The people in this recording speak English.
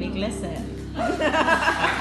Nick, listen.